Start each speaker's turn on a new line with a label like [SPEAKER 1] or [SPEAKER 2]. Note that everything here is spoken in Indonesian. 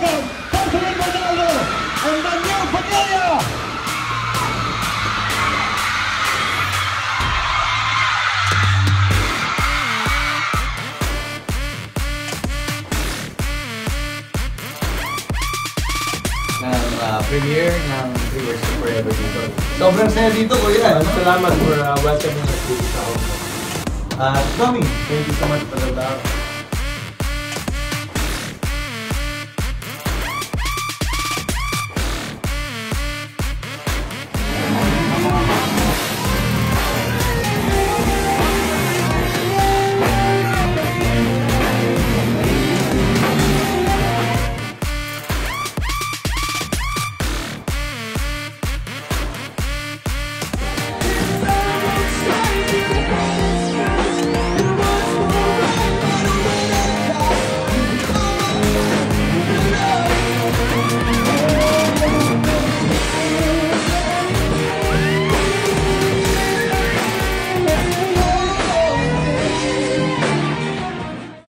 [SPEAKER 1] welcome Ronaldo and uh, premiere ng Viewers Forever dito. Sobrang saya dito, oh, Kuya.
[SPEAKER 2] Salamat for uh, welcoming us dito sa home.
[SPEAKER 1] Uh, Tommy, thank you so much for the love.